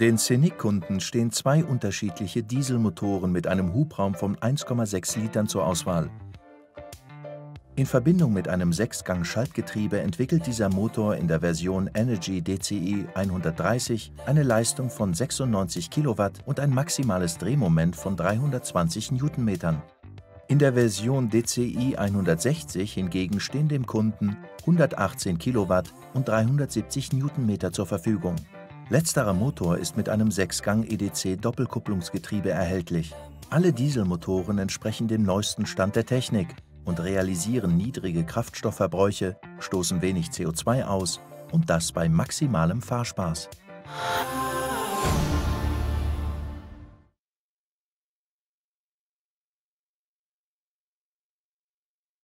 Den Scenic-Kunden stehen zwei unterschiedliche Dieselmotoren mit einem Hubraum von 1,6 Litern zur Auswahl. In Verbindung mit einem Sechsgang-Schaltgetriebe entwickelt dieser Motor in der Version Energy DCI 130 eine Leistung von 96 Kilowatt und ein maximales Drehmoment von 320 Newtonmetern. In der Version DCI 160 hingegen stehen dem Kunden 118 Kilowatt und 370 Newtonmeter zur Verfügung. Letzterer Motor ist mit einem Sechsgang-EDC-Doppelkupplungsgetriebe erhältlich. Alle Dieselmotoren entsprechen dem neuesten Stand der Technik und realisieren niedrige Kraftstoffverbräuche, stoßen wenig CO2 aus und das bei maximalem Fahrspaß.